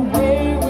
Way.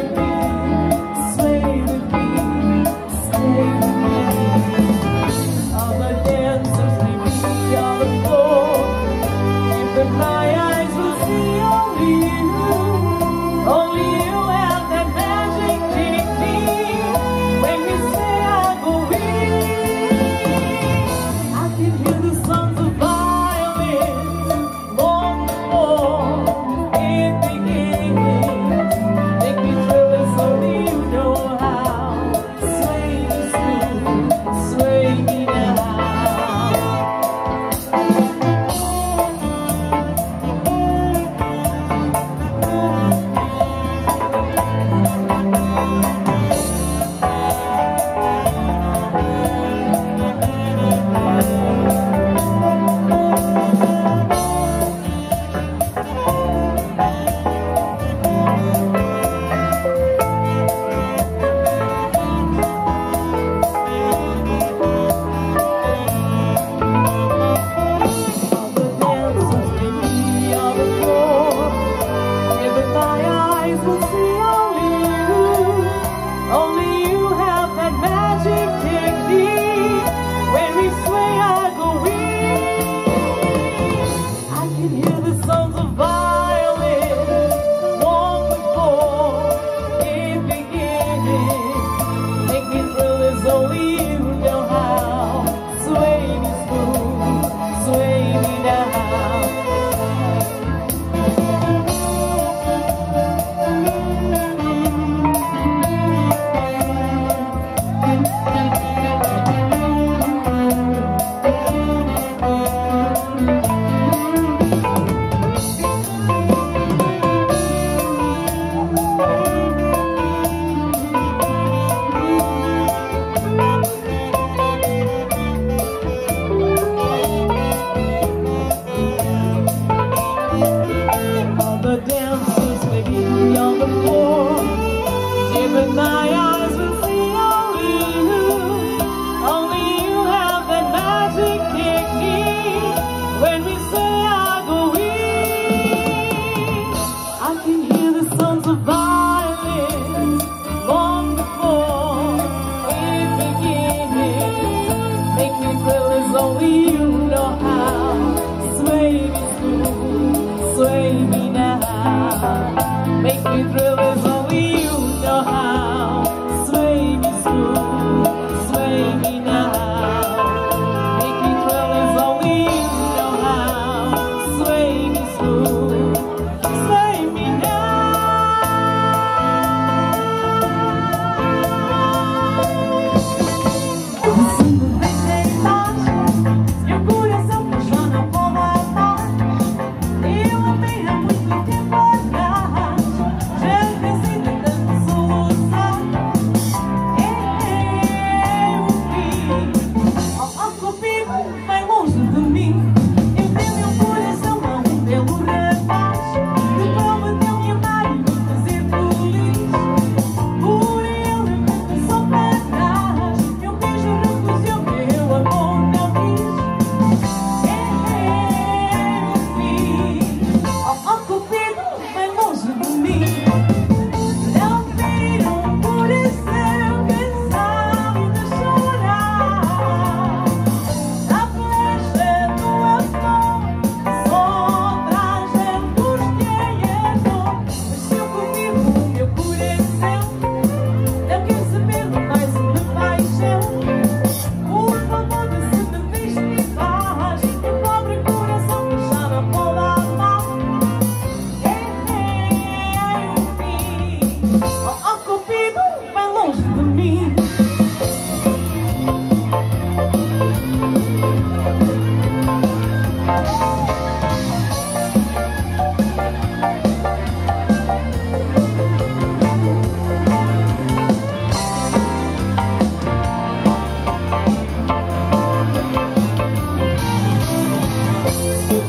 'Cause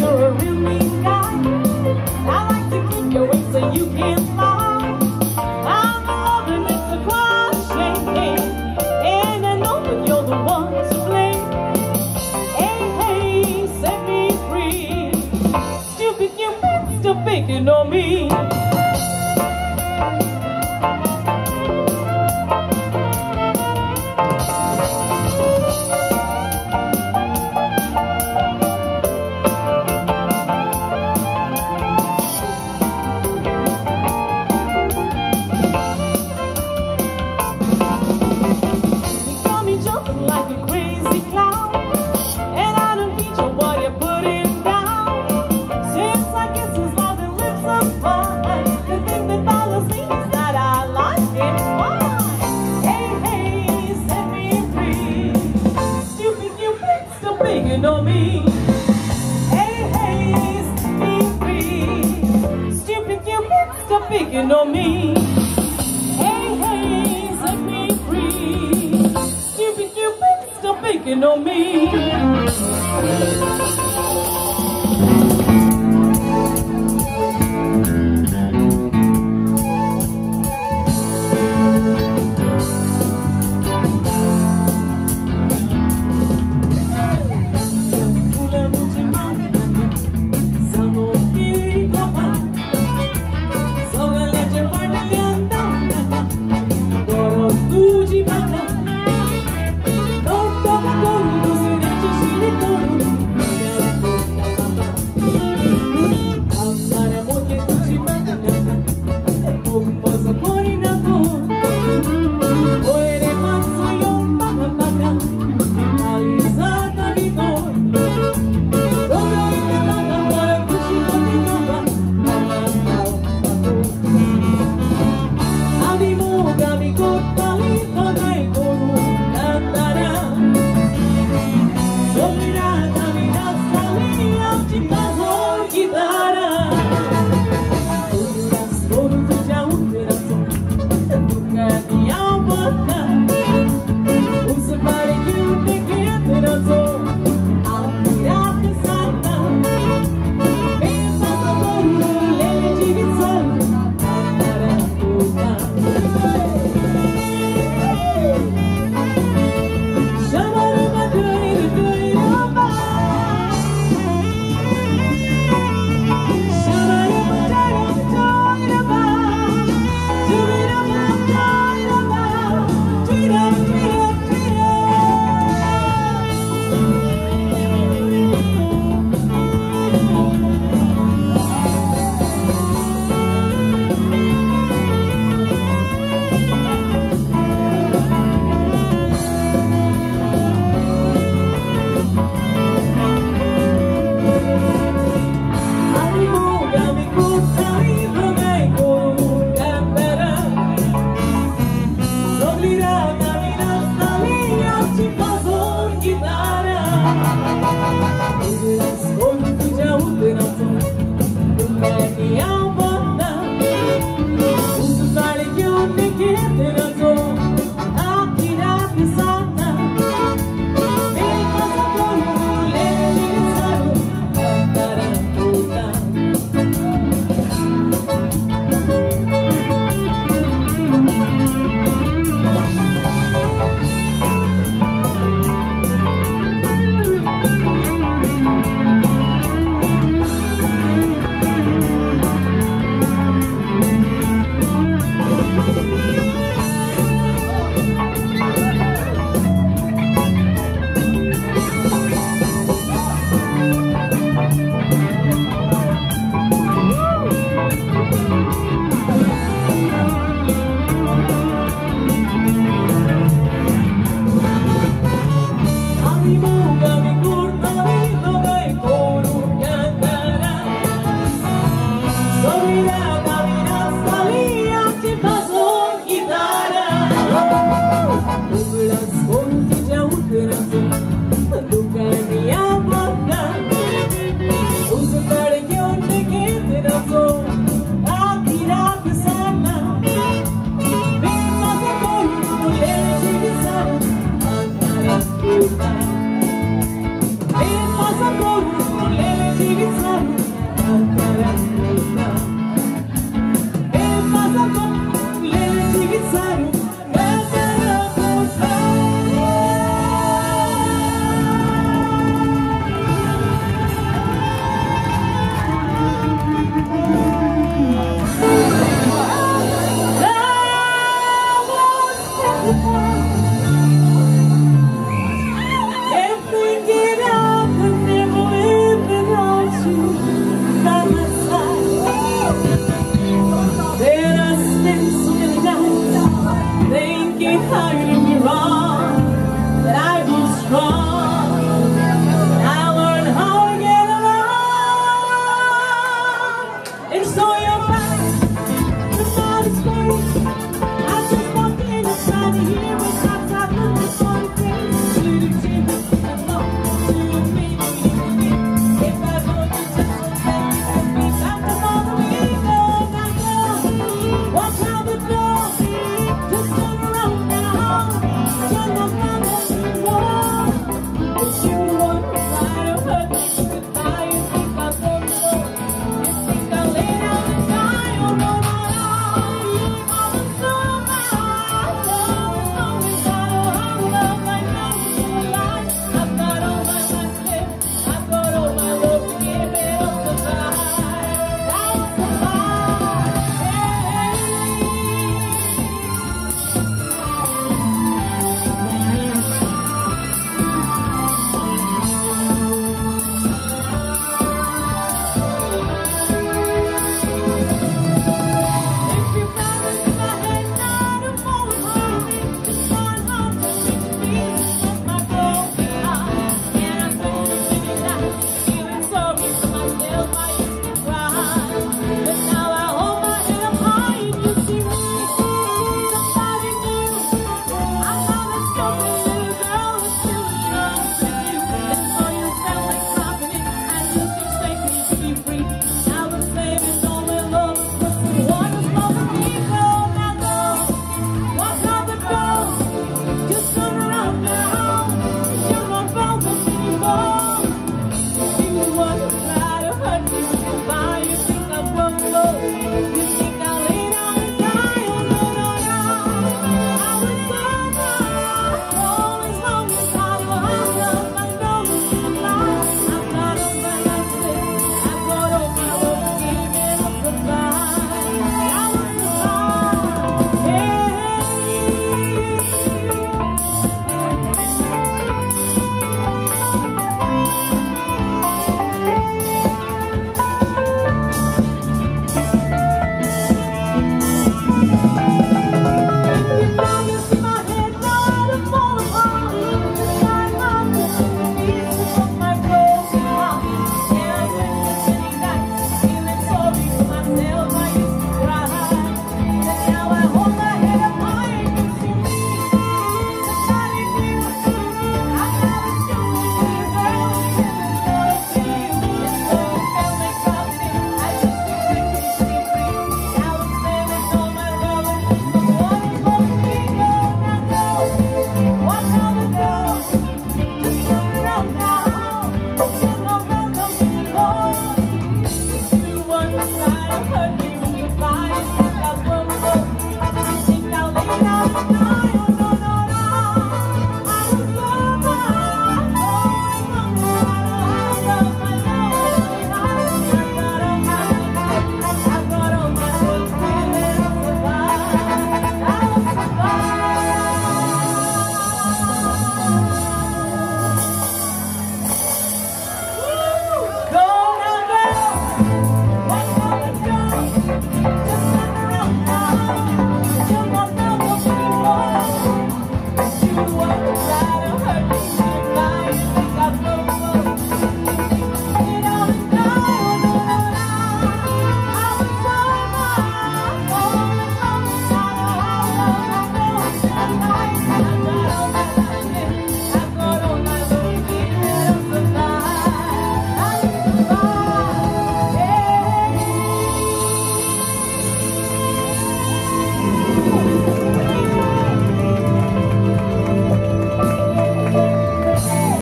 you're a real mean guy? I like to keep your waist so you can't.